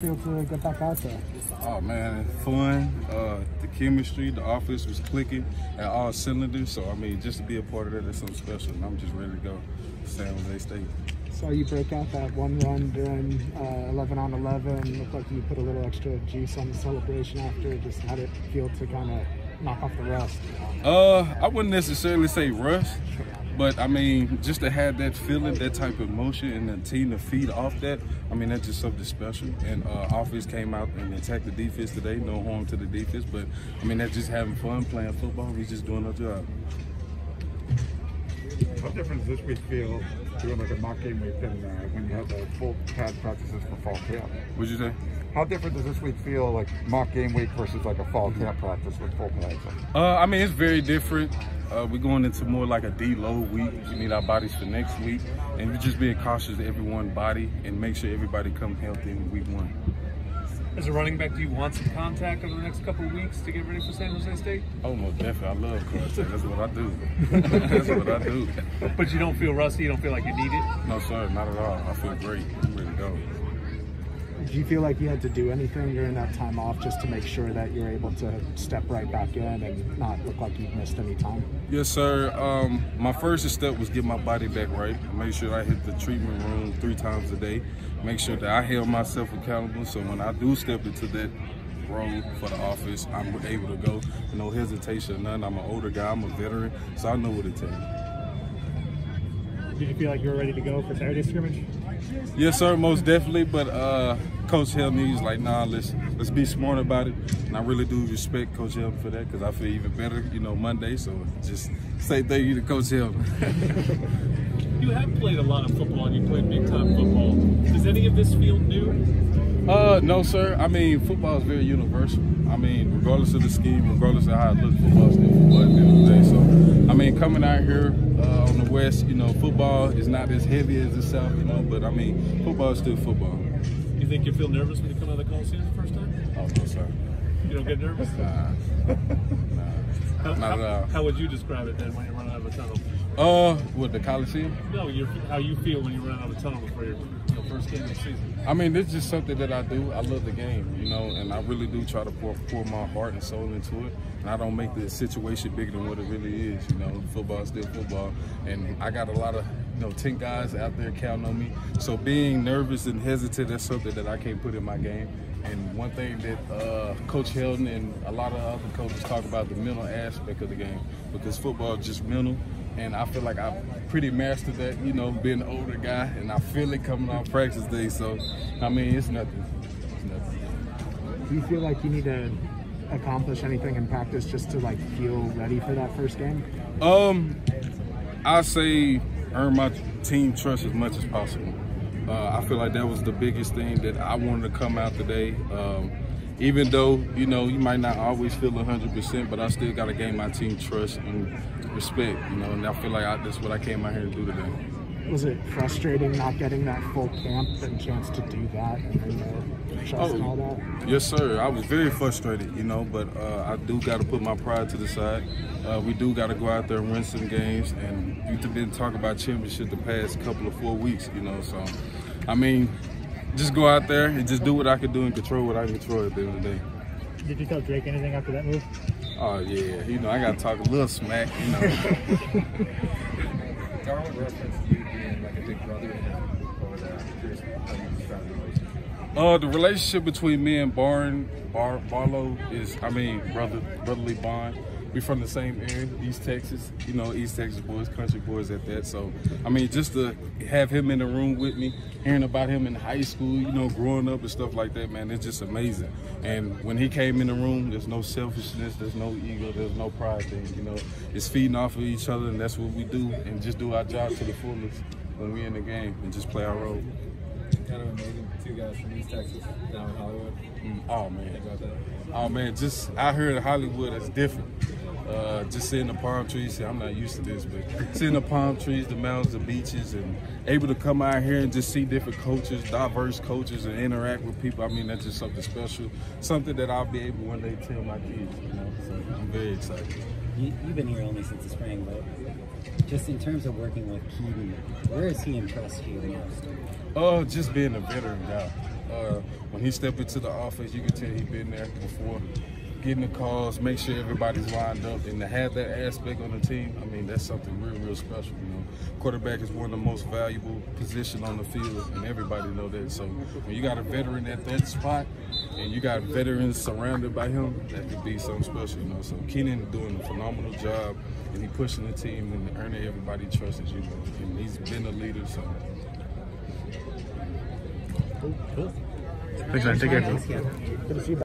feel to get back out there? Oh man, fun. Uh, the chemistry, the office was clicking at all cylinders. So I mean, just to be a part of that is something special. And I'm just ready to go to San Jose State. Saw you break out that one run during uh, 11 on 11. Looked like you put a little extra juice on the celebration after. Just how did it feel to kind of knock off the rust? Uh, I wouldn't necessarily say rust. But I mean, just to have that feeling, that type of emotion, and the team to feed off that, I mean, that's just something special. And uh, offense came out and attacked the defense today. No harm to the defense, but I mean, that's just having fun playing football. We just doing our job. How different does this week feel doing like a mock game week than uh, when you had the full pad practices for fall camp? What'd you say? How different does this week feel like mock game week versus like a fall camp practice with full pads? Uh, I mean, it's very different. Uh, we're going into more like a deload week. We need our bodies for next week, and we're just being cautious of everyone's body and make sure everybody come healthy in week one. As a running back, do you want some contact over the next couple of weeks to get ready for San Jose State? Oh, no, definitely. I love contact. That's what I do. That's what I do. But you don't feel rusty? You don't feel like you need it? No, sir, not at all. I feel great. I'm ready to go. Did you feel like you had to do anything during that time off just to make sure that you're able to step right back in and not look like you've missed any time? Yes, sir. Um, my first step was get my body back right. Make sure I hit the treatment room three times a day. Make sure that I held myself accountable. So when I do step into that room for the office, I'm able to go. No hesitation none. I'm an older guy. I'm a veteran, so I know what it takes. Did you feel like you were ready to go for Saturday scrimmage? Yes, sir, most definitely. But uh, Coach Helton, he's like, nah, let's let's be smart about it. And I really do respect Coach Helton for that because I feel even better, you know, Monday. So just say thank you to Coach Helton. you have played a lot of football and you played big time football. Does any of this feel new? Uh, no, sir. I mean, football is very universal. I mean, regardless of the scheme, regardless of how it looks, football is still football at the end of the day. So, I mean, coming out here uh, on the West, you know, football is not as heavy as the South, you know, but I mean, football is still football. You think you feel nervous when you come out of the Coliseum the first time? Oh, no, sir. You don't get nervous? Nah. nah. How, Not at all. how, how would you describe it then when you're running out of a tunnel? Uh, what, the Coliseum? No, how you feel when you run out of tunnel before your you know, first game of the season. I mean, this is just something that I do. I love the game, you know, and I really do try to pour, pour my heart and soul into it. And I don't make the situation bigger than what it really is. You know, football is still football, and I got a lot of you know ten guys out there counting on me. So being nervous and hesitant, that's something that I can't put in my game. And one thing that uh, Coach Helton and a lot of other coaches talk about the mental aspect of the game because football is just mental. And I feel like I've pretty mastered that, you know, being an older guy, and I feel it coming off practice day. So, I mean, it's nothing. It's nothing. Do you feel like you need to accomplish anything in practice just to like feel ready for that first game? Um, I say earn my team trust as much as possible. Uh, I feel like that was the biggest thing that I wanted to come out today. Um, even though you know you might not always feel 100%, but I still got to gain my team trust and respect. You know, and I feel like I, that's what I came out here to do today. Was it frustrating not getting that full camp and chance to do that and then the trust and all that? Yes, sir. I was very frustrated, you know, but uh, I do got to put my pride to the side. Uh, we do got to go out there and win some games, and we've been talking about championship the past couple of four weeks, you know. So, I mean, just go out there and just do what I can do and control what I can control at the end of the day. Did you tell Drake anything after that move? Oh yeah, you know I gotta talk a little smack, you know. Darwin referenced you being like a big brother to him over there. Curious how you describe the relationship. Uh, the relationship between me and Barn Bar Barlow is, I mean, brother brotherly bond. We from the same area, East Texas. You know, East Texas boys, country boys at that. So, I mean, just to have him in the room with me, hearing about him in high school, you know, growing up and stuff like that, man, it's just amazing. And when he came in the room, there's no selfishness, there's no ego, there's no pride thing. You know, it's feeding off of each other, and that's what we do, and just do our job to the fullest when we in the game and just play our role. Kind of amazing. Two guys from East Texas, now in Hollywood. Mm, oh man. Think about that. Oh man, just out here in Hollywood, that's different. Uh, just seeing the palm trees. See, I'm not used to this, but seeing the palm trees, the mountains, the beaches, and able to come out here and just see different cultures, diverse cultures, and interact with people. I mean, that's just something special. Something that I'll be able one day to tell my kids. You know, so I'm very excited. You, you've been here only since the spring, but just in terms of working with Kedon, where has he impressed you the most? Oh, just being a veteran guy. Uh, when he stepped into the office, you can tell he'd been there before. Getting the calls, make sure everybody's lined up, and to have that aspect on the team, I mean, that's something real, real special. You know, quarterback is one of the most valuable position on the field, and everybody know that. So when you got a veteran at that spot, and you got veterans surrounded by him, that could be something special. You know, so Kedon doing a phenomenal job, and he pushing the team and earning everybody trust, as you know, and he's been a leader. So. Cool. Thanks, man. Take care. Good to see you.